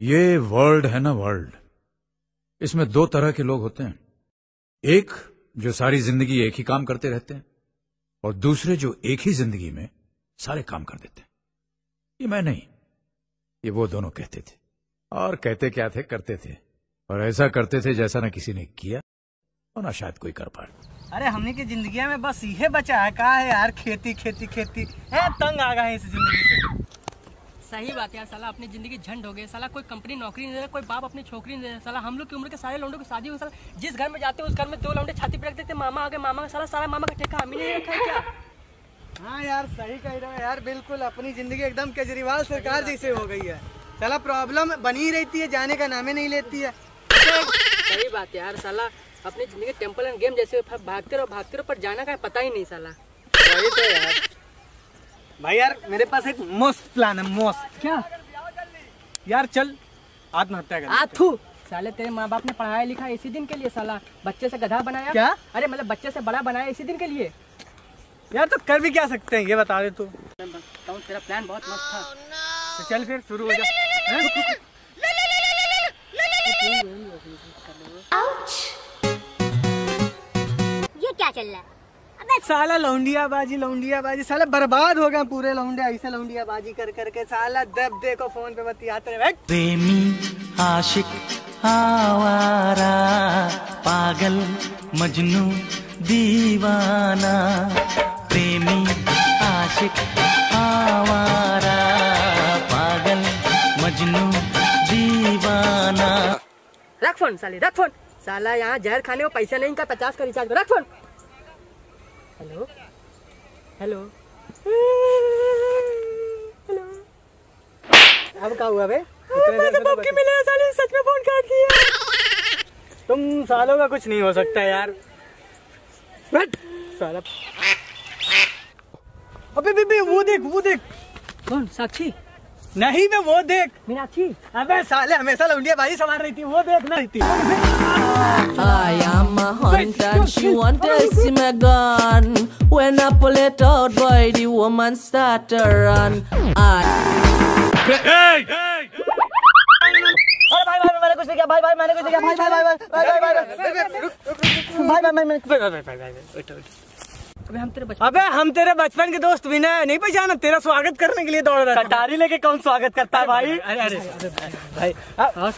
ये वर्ल्ड है ना वर्ल्ड। इसमें दो तरह के लोग होते हैं। एक जो सारी ज़िंदगी एक ही काम करते रहते हैं, और दूसरे जो एक ही ज़िंदगी में सारे काम कर देते हैं। ये मैं नहीं, ये वो दोनों कहते थे। और कहते क्या थे? करते थे। और ऐसा करते थे जैसा ना किसी ने किया, और ना शायद कोई कर पाए अरे, हमने की ज़िंदगी में बस यही बचा है, कहा है यार, खेती खेती खेती। है तंग आ गए इस ज़िंदगी से। सही बात है यार साला अपनी ज़िंदगी झंड हो गई साला कोई कंपनी नौकरी नहीं दे रहा कोई बाप अपनी छोकरी नहीं दे रहा साला हम लोग की उम्र के सारे लौंडों की शादी हुई साला जिस घर में जाते हैं उस घर में दो लौंडे छाती पे रख देते मामा आ गए मामा का साला सारा मामा का ठेका हमें नहीं रखा है क्या? हाँ यार सही कह रहे हो यार बिल्कुल अपनी ज़िंदगी एकदम केजरीवाल सरकार जैसे हो गई है। चला प्रॉब्लम बनी रहती है जाने का नामे नहीं लेती है। सही बात है यार साला अपनी ज़िंदगी टेंपल एंड गेम जैसे भागते रहो भागते रहो पर जाना का पता ही नहीं साला। वही तो यार। भाई यार मेरे पास एक मस्त प्लान है मस्त क्या यार चल आत्महत्या कर आथू साले तेरे माँ बाप ने पढ़ाया लिखा इसी दिन के लिए साला बच्चे से गधा बनाया क्या? अरे मतलब बच्चे से बड़ा बनाया इसी दिन के लिए यार तो कर भी क्या सकते हैं ये बता दे तू बताऊँ तेरा प्लान बहुत मस्त था तो चल फिर शुरू हो जा ये क्या चल रहा है साला लौंडिया बाजी लौंडिया बाजी साला बर्बाद हो गए पूरे लौंडे ऐसे लौंडिया बाजी कर करके साला दब देखो फ़ोन पे बतियाते रहे प्रेमी आशिक आवारा पागल मजनू दीवाना। प्रेमी आशिक आवारा पागल मजनू दीवाना। रख फ़ोन साले रख फ़ोन। साला यहाँ जहर खाने को पैसा नहीं का पचास का रिचार्ज करो। रख फ़ोन। हेलो हेलो हेलो अब क्या हुआ बे? देर से तो मिले साले सच में फ़ोन काट दिया। तुम सालों का कुछ नहीं हो सकता यार। बट साला। अबे बेबे वो देख वो देख। कौन? साक्षी? नहीं बे वो देख मीनाक्षी अबे साले हमेशा लौंडिया बाजी संभाल रही थी वो देख ना रही थी I am a hunter and she want to see my gun. When I pull it out, boy, the woman start to run. I अरे भाई भाई मैंने कुछ नहीं किया भाई भाई मैंने कुछ नहीं किया भाई भाई भाई भाई भाई भाई भाई भाई भाई मैंने भाई भाई भाई भाई अबे हम तेरे बचपन अबे हम तेरे बचपन के दोस्त विनय नहीं पहचाना? तेरा स्वागत करने के लिए दौड़ रहा कटारी लेके कौन स्वागत करता है भाई? अरे अरे भाई अब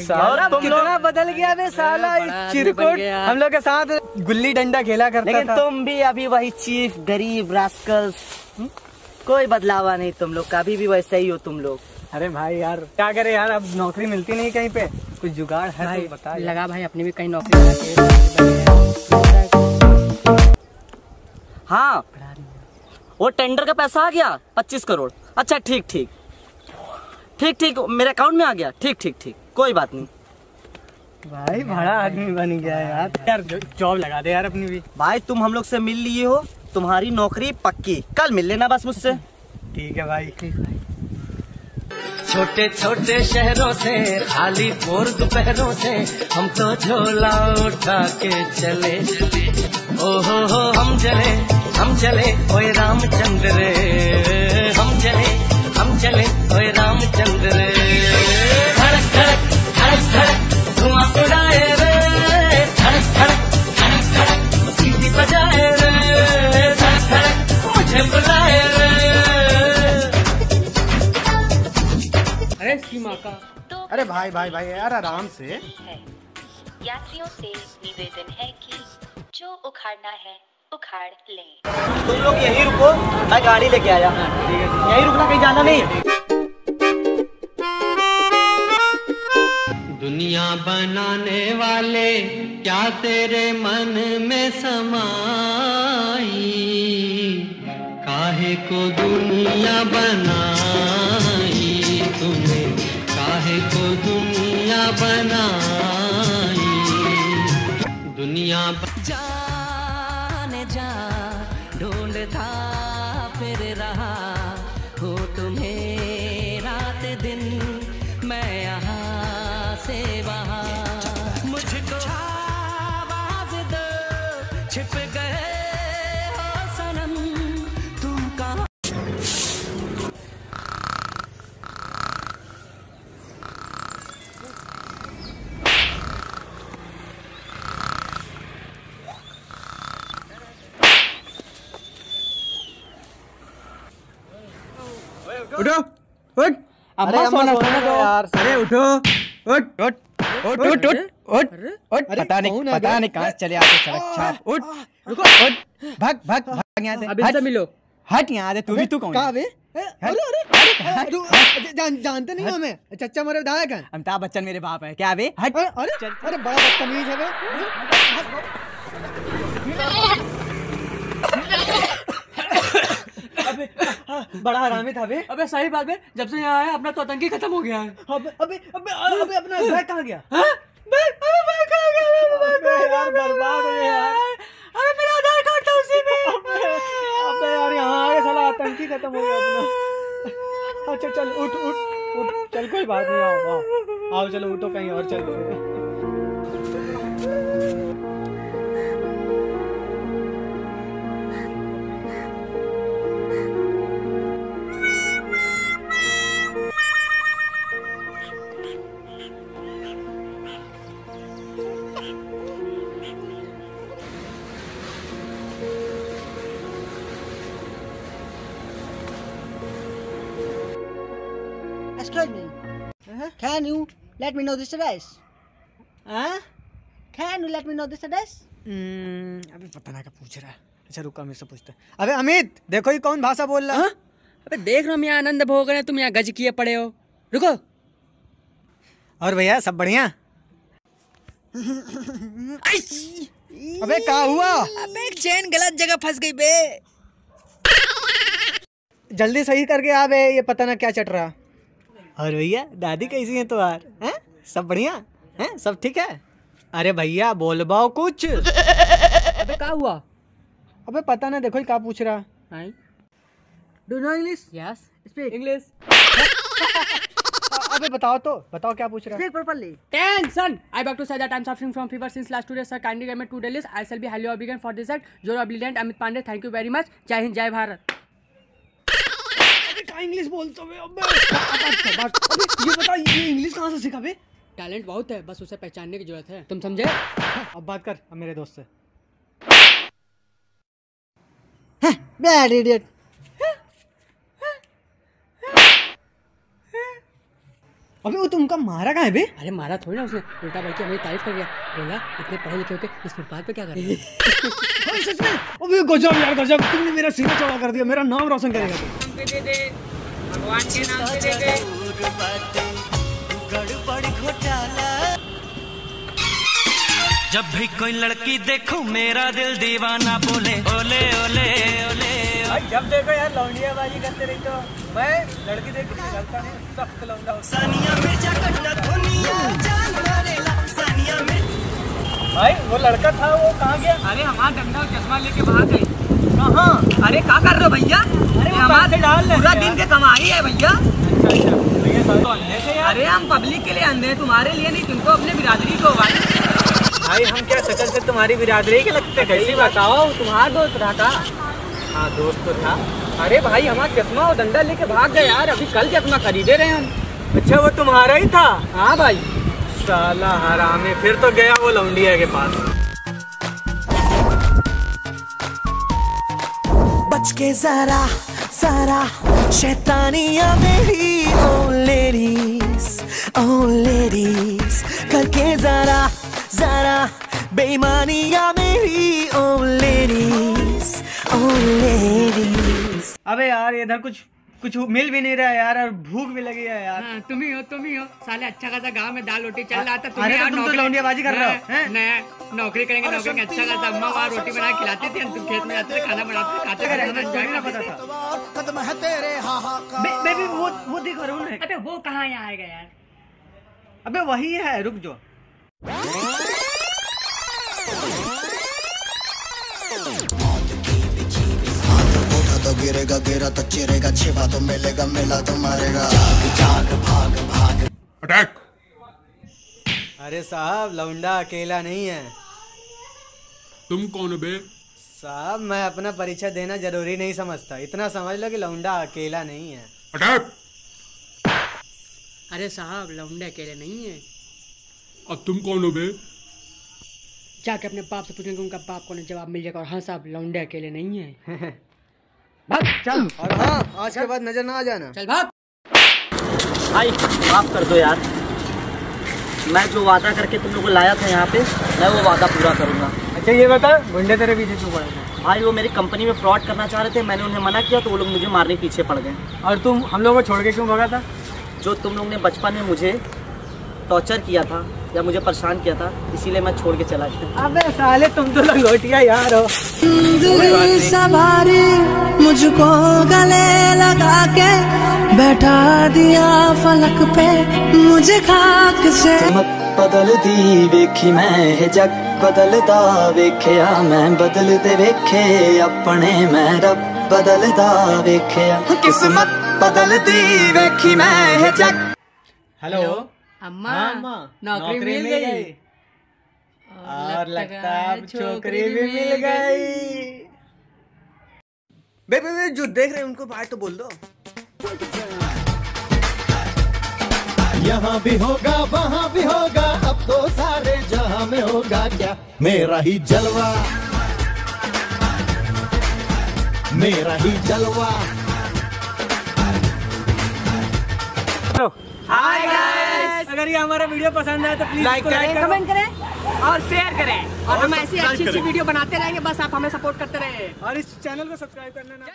साला तुम लोग बदल गया बे साला चिरकुट हम लोग के साथ गुल्ली डंडा खेला करता लेकिन था। तुम भी अभी वही चीफ गरीब रास्कल्स कोई बदलावा नहीं तुम लोग का अभी भी वैसे ही हो तुम लोग। अरे भाई यार क्या करे यार अब नौकरी मिलती नहीं कहीं पे। कुछ जुगाड़ है भाई तो बता लगा भाई अपनी भी कहीं नौकरी हाँ। वो टेंडर का पैसा आ गया पच्चीस करोड़। अच्छा ठीक ठीक। ठीक ठीक मेरे अकाउंट में आ गया। ठीक ठीक ठीक। कोई बात नहीं। भाई बड़ा आदमी बन गया यार। यार जॉब लगा दे यार अपनी भी। भाई तुम हम लोग से मिल लिए हो। तुम्हारी नौकरी पक्की। कल मिल लेना बस मुझसे। ठीक है भाई। छोटे छोटे शहरों से खाली भोर दोपहरों से हम तो झोला उठा के चले। ओ हो हो हम चले हम चले ओए रामचंद्र रे। हम चले हम चले ओए रामचंद्र रे। धड़क धड़क धड़क धड़क धुआँ उड़ाए रे। धड़क धड़क धड़क धड़क सीटी बजाए रे। धड़क धड़क मुझे बुलाए रे। अरे सीमा का। अरे भाई भाई भाई यार आराम से। यात्रियों से निवेदन है कि जो उखाड़ना है उखाड़ ले। तुम लोग यही रुको मैं गाड़ी लेके आया। यही रुकना कहीं जाना नहीं। दुनिया बनाने वाले क्या तेरे मन में समाई? काहे को दुनिया बनाई तूने? काहे को दुनिया बनाई? दुनिया उठो उठ अम्मा अरे सोना सोना सोना दो। यार अरे उठो उठ उठ उठ उठ उठ उठ उठ। पता नहीं पता नहीं कहाँ से चले आते सड़क छाप उठ रुको उठ भाग भाग भाग यहाँ से। हट इनसे मिलो। हट यहाँ से तू भी तू कौन कहाँ है? बे अरे अरे अरे तू जान, जानते नहीं हमें। चच्चा मोरे विधायक हैं अमिताभ बच्चन मेरे बाप है क्या बे हट। अरे अरे अरे बड़ा बदतमीज है बे अबे बड़ा हरामी था बे अबे सही बात है जब से यहाँ आया अपना तो आतंकी खत्म हो गया है। अबे अबे अबे अबे अपना बैग कहाँ गया? यार बर्बाद हो गया। अरे मेरा आधार कार्ड था उसी में। अबे यार यहाँ आगे साला आतंकी खत्म हो गया अपना। अच्छा चल उठ उठ उठ। चल कोई बात नहीं आओ आओ। आओ चलो उठो कहीं और चलो। You let me know this address? हाँ Can you let me know this address? अबे पता ना क्या पूछ रहा है। अच्छा रुको अमित से पूछते हैं। अबे अमित देखो ये कौन भाषा बोल रहा है। अबे देख रहा हूँ मैं आनंद भोग रहे हैं तुम यहाँ गज किए पड़े हो। रुको। और भैया सब बढ़िया? अबे क्या हुआ? अबे एक चेन गलत जगह फंस गई बे। जल्दी सही करके आ बे ये पता ना क्या चट रहा। और भैया दादी कैसी हैं तो तुम्हार है? सब बढ़िया? है? सब ठीक है? अरे भैया बोल बाओ कुछ। अबे क्या हुआ? अबे पता ना देखो क्या पूछ रहा। है नो इंग्लिश इंग्लिश अबे बताओ तो बताओ क्या पूछ रहा। है speak properly tension I back to said I am suffering from fever since last two days sir kindly give me today I shall be highly obligate for this act जोरो brilliant Amit Pandey thank you very much जय हिंद जय भारत क्या English बोलते हो बे? अबे बात- बात- अबे ये बता ये इंग्लिश कहाँ से सीखा बे? टैलेंट बहुत है बस उसे पहचानने की ज़रूरत है। तुम समझे? अब बात कर अब मेरे दोस्त से। Bad idiot. अबे वो तुमका मारा कहाँ है बे? अरे मारा थोड़ी ना उसने। उल्टा बल्कि हमें तारीफ़ कर गया बोला इतने पढ़े लिखे होके इस फुटपाथ पे क्या कर रहे हो? अबे सच में? अबे गजब यार गजब। तुमने मेरा सीना चौड़ा कर दिया मेरा नाम रोशन करेगा तू जब भी कोई लड़की देखो मेरा दिल दीवाना बोले ओले ओले ओले जब देखो यार लौंडियाबाजी करते रही तो मैं लड़की देख के निकलता नहीं सख्त लौंडा सानिया मिर्ज़ा कटना दुनिया जान मारेला सानिया मिर्ज़ा। भाई वो लड़का था वो कहाँ गया? अरे हमारा डंडा और चश्मा लेके भाग कहाँ अरे क्या कर रहे हो भैया? पूरा दिन के कमाई है भैया। अंधे थे यार अरे हम पब्लिक के लिए अंधे हैं तुम्हारे लिए नहीं तुमको अपने बिरादरी को भाई। भाई हम क्या शक्ल से तुम्हारी बिरादरी के लगते कैसी बताओ तुम्हारा दोस्त रहा था। हाँ दोस्त तो था। अरे भाई हमारा चश्मा और डंडा लेके भाग गए यार। अभी कल चश्मा खरीदे रहे हम। अच्छा वो तुम्हारा ही था? हाँ भाई। साला हरामी फिर तो गया वो लौंडिया के पास। के जरा सारा शैतानिया मेरी, ओ लेडीज़ ओ लेडीज़ करके जरा जरा, बेईमानिया मेरी, ओ लेडीज़ ओ लेडीज़ अबे यार, इधर कुछ कुछ मिल भी नहीं रहा यार और भूख भी लगी है यार। हाँ, तुम ही हो तुम ही हो। साले अच्छा खासा गाँव में दाल रोटी चल रहा था तुम अरे तो तुम तो लौंडियाबाजी कर रहे हो? नया नौकरी करेंगे नौकरी में अच्छा खासा अम्मा वहाँ रोटी बना के खिलाती थी तुम खेत में जाते थे खाना बनाते खाते थे हमें enjoy ना पता था। कदम है तेरे हाहाकार बेबी वो वो देख अरुण है अबे वो कहाँ यहाँ आएगा यार? अबे वही है रुक जो तो गिरेगा गिरा तो चिरेगा छिपा तो मिलेगा मिला तो मारेगा। जाग जाग भाग भाग अटैक अरे साहब लौंडा अकेला नहीं है। तुम कौन बे? साहब मैं अपना परिचय देना ज़रूरी नहीं समझता। इतना समझ लो कि लौंडा अकेला नहीं है। अटैक अरे साहब लौंडे अकेले नहीं है। अब तुम कौन हो बे? जाके अपने बाप से पूछेंगे उनका बाप कौन है? जवाब मिल जाएगा। और हाँ साहब लौंडे अकेले नहीं है। भाग चल। और हाँ आज के बाद नज़र ना आ जाना। चल भाग। भाई माफ़ कर दो यार। मैं जो वादा करके तुम लोग को लाया था यहाँ पे मैं वो वादा पूरा करूँगा। अच्छा ये बता गुंडे तेरे पीछे क्यों पड़े थे? भाई वो मेरी कंपनी में फ्रॉड करना चाह रहे थे मैंने उन्हें मना किया तो वो लोग मुझे मारने के पीछे पड़ गए। और तुम हम लोगों को छोड़ के क्यों भगा था? जो तुम लोग ने बचपन में मुझे टॉर्चर किया था या मुझे परेशान किया था इसीलिए मैं छोड़ के चला गया अबे साले तुम तो लंगोटिया यार हो सवारी मुझको गले लगा के बैठा दिया फलक पे मुझे खाक से ਬਦਲਦੀ ਵੇਖੀ ਮੈਂ ਇਹ ਜੱਗ ਬਦਲਦਾ ਵੇਖਿਆ ਮੈਂ ਬਦਲਦੇ ਵੇਖੇ ਆਪਣੇ ਮੈਂ ਰੱਬ ਬਦਲਦਾ ਵੇਖਿਆ ਕਿਸਮਤ ਬਦਲਦੀ ਵੇਖੀ ਮੈਂ ਇਹ ਜੱਗ हेलो अम्मा अम्मा, नौकरी मिल गई और लगता है अब छोकरी भी मिल गई बे बे बे जो देख रहे हैं उनको बाहर तो बोल दो यहाँ भी होगा वहाँ भी होगा अब तो सारे जहाँ में होगा क्या मेरा ही जलवा मेरा ही जलवा हाय गाइस अगर ये हमारा वीडियो पसंद आए तो प्लीज़ लाइक करें कमेंट करें। और शेयर करें। और हम ऐसी अच्छी अच्छी वीडियो बनाते रहेंगे बस आप हमें सपोर्ट करते रहे। और इस चैनल को सब्सक्राइब करना ना